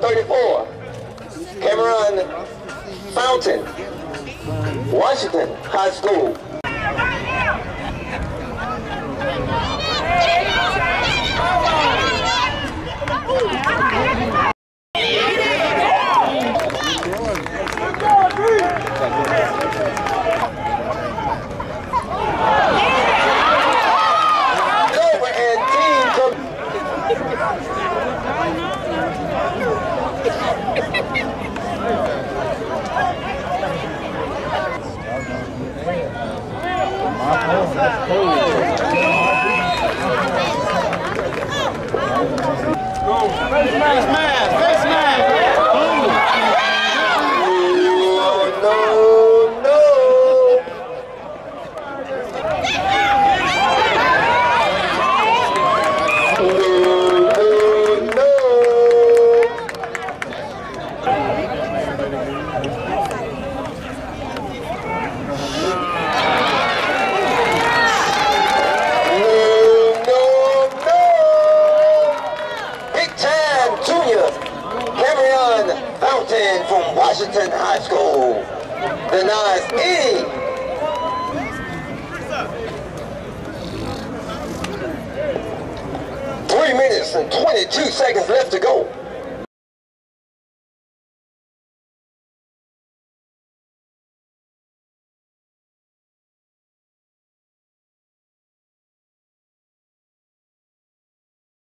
34. Cameron Fountain, Washington High School. From no, from Washington High School. Three minutes and 22 seconds left to go.